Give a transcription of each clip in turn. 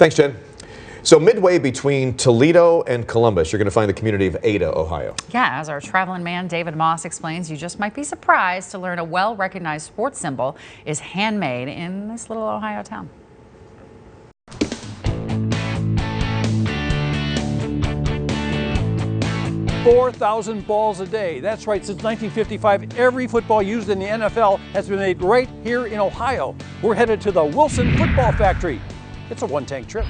Thanks, Jen. So midway between Toledo and Columbus, you're going to find the community of Ada, Ohio. Yeah, as our traveling man David Moss explains, you just might be surprised to learn a well-recognized sports symbol is handmade in this little Ohio town. Four thousand balls a day. That's right. Since 1955, every football used in the NFL has been made right here in Ohio. We're headed to the Wilson Football Factory. It's a one-tank trip.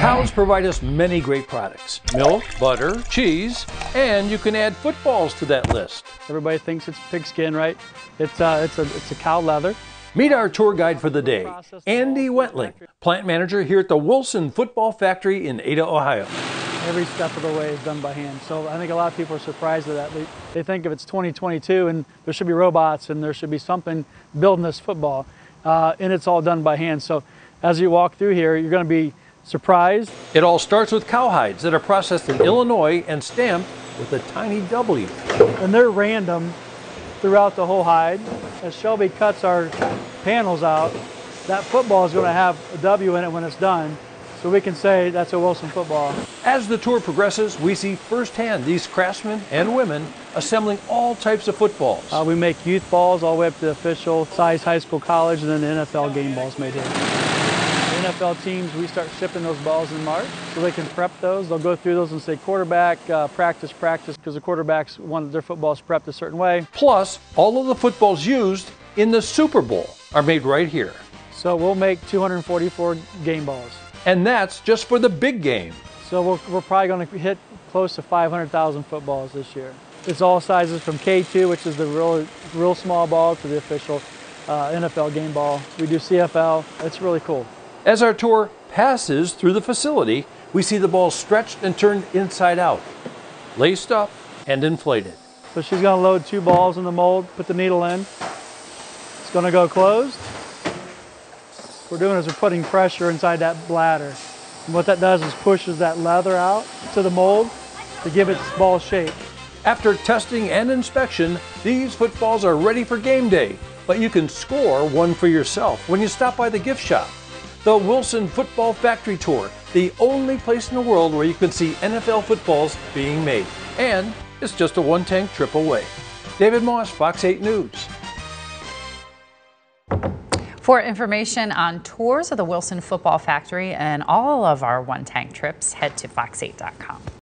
Cows provide us many great products milk, butter, cheese, and you can add footballs to that list. Everybody thinks it's pigskin, right? It's, uh, it's, a, it's a cow leather. Meet our tour guide for the day, Andy Wetling, plant manager here at the Wilson Football Factory in Ada, Ohio. Every step of the way is done by hand. So I think a lot of people are surprised at that. They, they think if it's 2022 and there should be robots and there should be something building this football, uh, and it's all done by hand. So as you walk through here, you're going to be surprised. It all starts with cowhides that are processed in Illinois and stamped with a tiny W. And they're random throughout the whole hide. As Shelby cuts our panels out, that football is going to have a W in it when it's done. So we can say that's a Wilson football. As the tour progresses, we see firsthand these craftsmen and women assembling all types of footballs. Uh, we make youth balls all the way up to the official size high school, college, and then the NFL game balls made here. NFL teams, we start shipping those balls in March so they can prep those. They'll go through those and say quarterback, uh, practice, practice, because the quarterbacks want their footballs prepped a certain way. Plus, all of the footballs used in the Super Bowl are made right here. So we'll make 244 game balls. And that's just for the big game. So we're, we're probably going to hit close to 500,000 footballs this year. It's all sizes from K2, which is the real, real small ball, to the official uh, NFL game ball. We do CFL. It's really cool. As our tour passes through the facility, we see the balls stretched and turned inside out, laced up and inflated. So she's going to load two balls in the mold, put the needle in. It's going to go closed. What we're doing is we're putting pressure inside that bladder. And what that does is pushes that leather out to the mold to give its ball shape. After testing and inspection, these footballs are ready for game day, but you can score one for yourself when you stop by the gift shop. The Wilson Football Factory Tour, the only place in the world where you can see NFL footballs being made. And it's just a one tank trip away. David Moss, Fox 8 News. For information on tours of the Wilson Football Factory and all of our one tank trips, head to fox8.com.